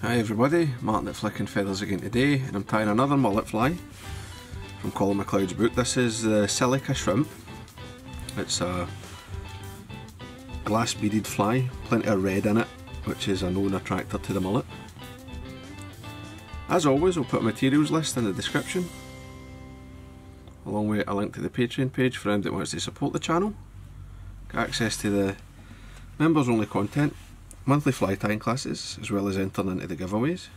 Hi everybody, Martyn at Flicking Feathers again today and I'm tying another mullet fly from Colin Macleod's book. This is the Silica Shrimp. It's a glass beaded fly, plenty of red in it, which is a known attractor to the mullet. As always, I'll put a materials list in the description, along with a link to the Patreon page for anyone that wants to support the channel. Access to the members only content monthly fly tying classes as well as entering into the giveaways.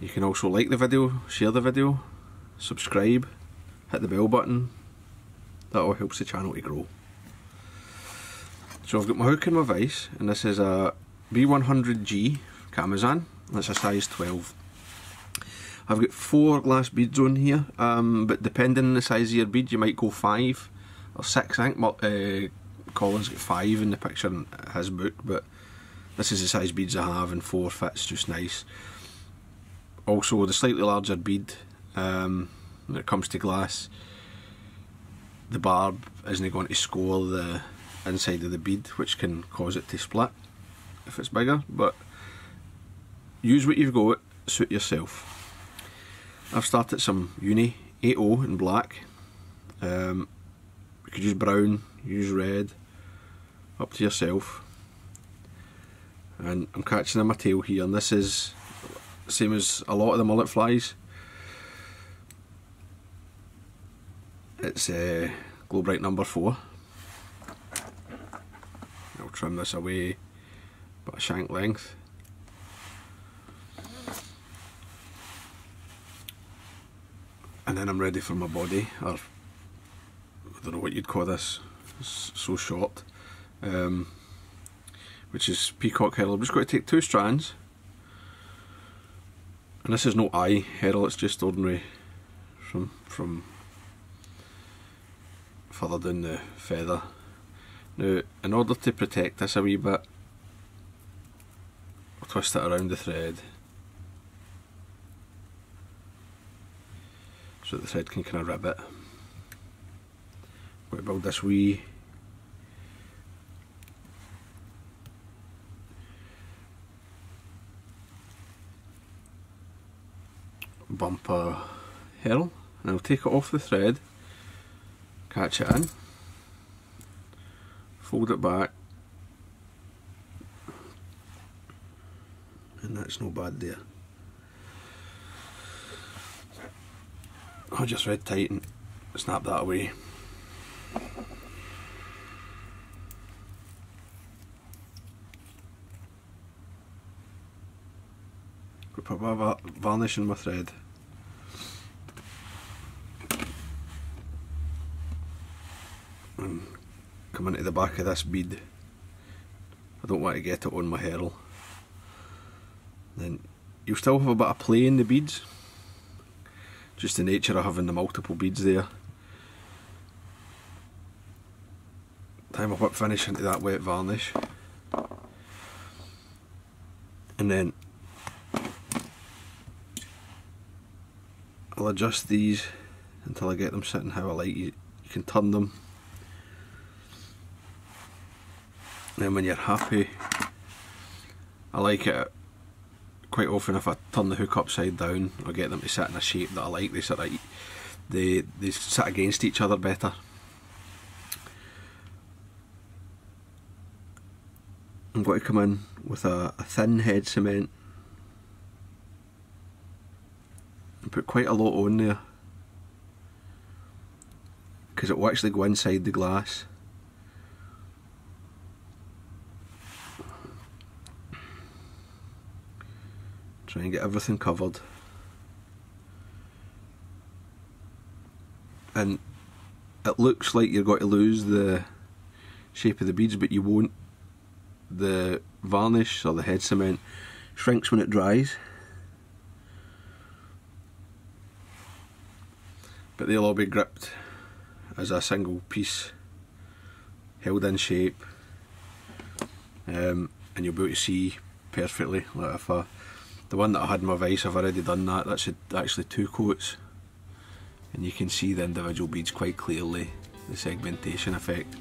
You can also like the video, share the video, subscribe, hit the bell button, that all helps the channel to grow. So I've got my hook and my vise and this is a B100G Kamasan, that's a size 12. I've got four glass beads on here, um, but depending on the size of your bead you might go five or six I think uh, Colin's got five in the picture in his book, but this is the size beads I have, and four fits just nice. Also, the slightly larger bead, um, when it comes to glass, the barb isn't going to score the inside of the bead, which can cause it to split if it's bigger, but use what you've got, suit yourself. I've started some Uni 8.0 in black. Um, could use brown, use red, up to yourself. And I'm catching in my tail here and this is same as a lot of the mullet flies. It's uh, Globrite number 4 I'll trim this away but a shank length. And then I'm ready for my body or I don't know what you'd call this it's so short um, which is peacock herl. I'm just going to take two strands and this is no eye herl, it's just ordinary from from further down the feather. Now in order to protect this a wee bit I'll twist it around the thread so the thread can kind of rib it. To build this wee? Bumper herl and I'll take it off the thread, catch it in, fold it back. And that's no bad there. I'll just red tighten, snap that away. Put my varnish in my thread. and hmm. come into the back of this bead. I don't want to get it on my herl. Then you'll still have a bit of play in the beads. Just the nature of having the multiple beads there. Time I whip finish into that wet varnish. And then I'll adjust these until I get them sitting how I like. You, you can turn them then when you're happy I like it quite often if I turn the hook upside down I get them to sit in a shape that I like they sort of they, they sit against each other better I'm going to come in with a, a thin head cement and put quite a lot on there because it will actually go inside the glass Try and get everything covered. And it looks like you're going to lose the shape of the beads, but you won't. The varnish or the head cement shrinks when it dries. But they'll all be gripped as a single piece, held in shape, um, and you'll be able to see perfectly. Like if I the one that I had in my vise, I've already done that. That's actually two coats. And you can see the individual beads quite clearly, the segmentation effect.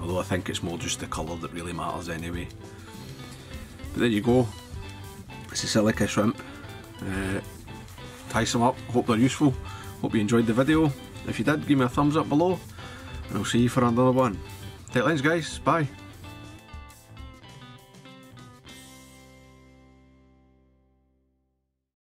Although I think it's more just the colour that really matters anyway. But there you go. It's a silica shrimp. Uh, tie them up. Hope they're useful. Hope you enjoyed the video. If you did, give me a thumbs up below. And I'll see you for another one. Take lines guys. Bye.